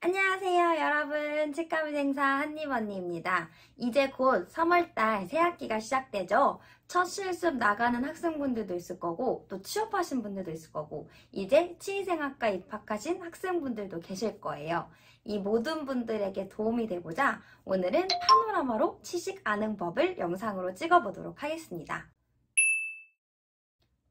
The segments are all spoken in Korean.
안녕하세요 여러분 치과미생사 한입 언니입니다. 이제 곧 3월달 새학기가 시작되죠. 첫 실습 나가는 학생분들도 있을 거고 또 취업하신 분들도 있을 거고 이제 치의생학과 입학하신 학생분들도 계실 거예요. 이 모든 분들에게 도움이 되고자 오늘은 파노라마로 치식 아는 법을 영상으로 찍어보도록 하겠습니다.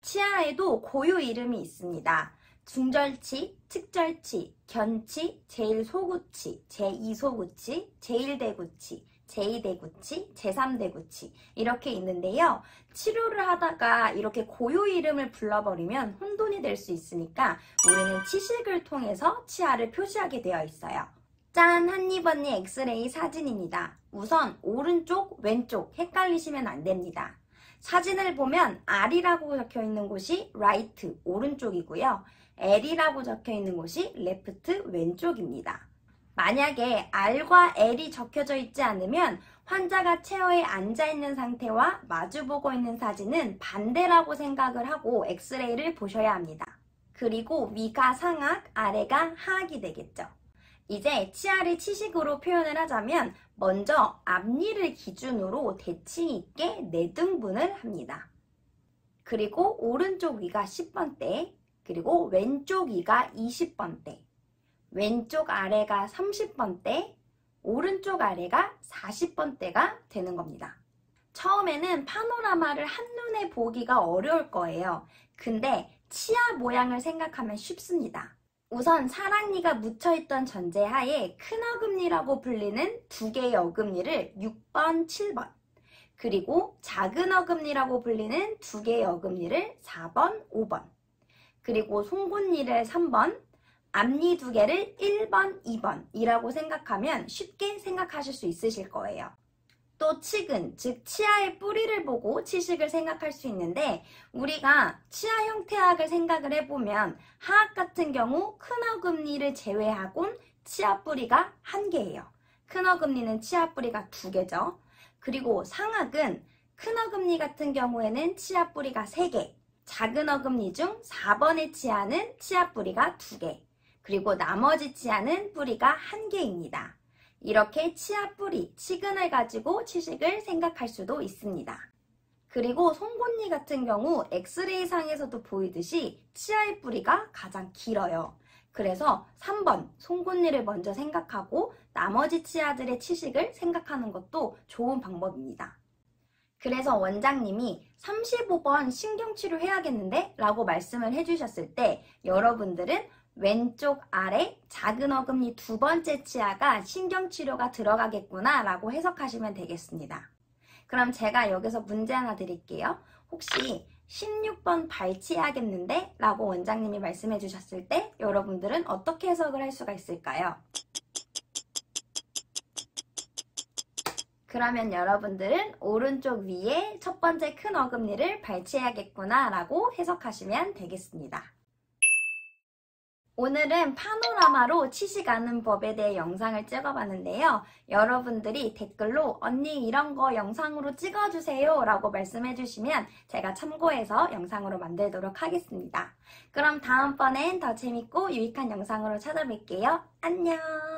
치아에도 고유 이름이 있습니다. 중절치, 측절치, 견치, 제1소구치, 제2소구치, 제1대구치, 제2대구치, 제3대구치 이렇게 있는데요. 치료를 하다가 이렇게 고유 이름을 불러버리면 혼돈이 될 수 있으니까 우리는 치식을 통해서 치아를 표시하게 되어 있어요. 짠! 한입 언니 엑스레이 사진입니다. 우선 오른쪽, 왼쪽 헷갈리시면 안 됩니다. 사진을 보면 R이라고 적혀 있는 곳이 right, 오른쪽이고요. L이라고 적혀 있는 곳이 left, 왼쪽입니다. 만약에 R과 L이 적혀져 있지 않으면 환자가 체어에 앉아 있는 상태와 마주보고 있는 사진은 반대라고 생각을 하고 엑스레이를 보셔야 합니다. 그리고 위가 상악, 아래가 하악이 되겠죠. 이제 치아를 치식으로 표현을 하자면 먼저 앞니를 기준으로 대칭 있게 4등분을 합니다. 그리고 오른쪽 위가 10번대, 그리고 왼쪽 위가 20번대, 왼쪽 아래가 30번대, 오른쪽 아래가 40번대가 되는 겁니다. 처음에는 파노라마를 한눈에 보기가 어려울 거예요. 근데 치아 모양을 생각하면 쉽습니다. 우선 사랑니가 묻혀있던 전제하에 큰 어금니라고 불리는 두 개의 어금니를 6번, 7번 그리고 작은 어금니라고 불리는 두 개의 어금니를 4번, 5번 그리고 송곳니를 3번 앞니 두 개를 1번, 2번 이라고 생각하면 쉽게 생각하실 수 있으실 거예요. 또 치근, 즉 치아의 뿌리를 보고 치식을 생각할 수 있는데 우리가 치아 형태학을 생각을 해보면 하악 같은 경우 큰 어금니를 제외하곤 치아 뿌리가 한 개예요. 큰 어금니는 치아 뿌리가 두 개죠. 그리고 상악은 큰 어금니 같은 경우에는 치아 뿌리가 세 개, 작은 어금니 중 4번의 치아는 치아 뿌리가 두 개, 그리고 나머지 치아는 뿌리가 한 개입니다. 이렇게 치아 뿌리, 치근을 가지고 치식을 생각할 수도 있습니다. 그리고 송곳니 같은 경우 엑스레이 상에서도 보이듯이 치아의 뿌리가 가장 길어요. 그래서 3번 송곳니를 먼저 생각하고 나머지 치아들의 치식을 생각하는 것도 좋은 방법입니다. 그래서 원장님이 35번 신경치료 해야겠는데? 라고 말씀을 해주셨을 때 여러분들은 왼쪽 아래 작은 어금니 두 번째 치아가 신경치료가 들어가겠구나 라고 해석하시면 되겠습니다. 그럼 제가 여기서 문제 하나 드릴게요. 혹시 16번 발치해야겠는데? 라고 원장님이 말씀해 주셨을 때 여러분들은 어떻게 해석을 할 수가 있을까요? 그러면 여러분들은 오른쪽 위에 첫 번째 큰 어금니를 발치해야겠구나 라고 해석하시면 되겠습니다. 오늘은 파노라마로 치식 아는 법에 대해 영상을 찍어봤는데요. 여러분들이 댓글로 언니 이런 거 영상으로 찍어주세요 라고 말씀해 주시면 제가 참고해서 영상으로 만들도록 하겠습니다. 그럼 다음번엔 더 재밌고 유익한 영상으로 찾아뵐게요. 안녕!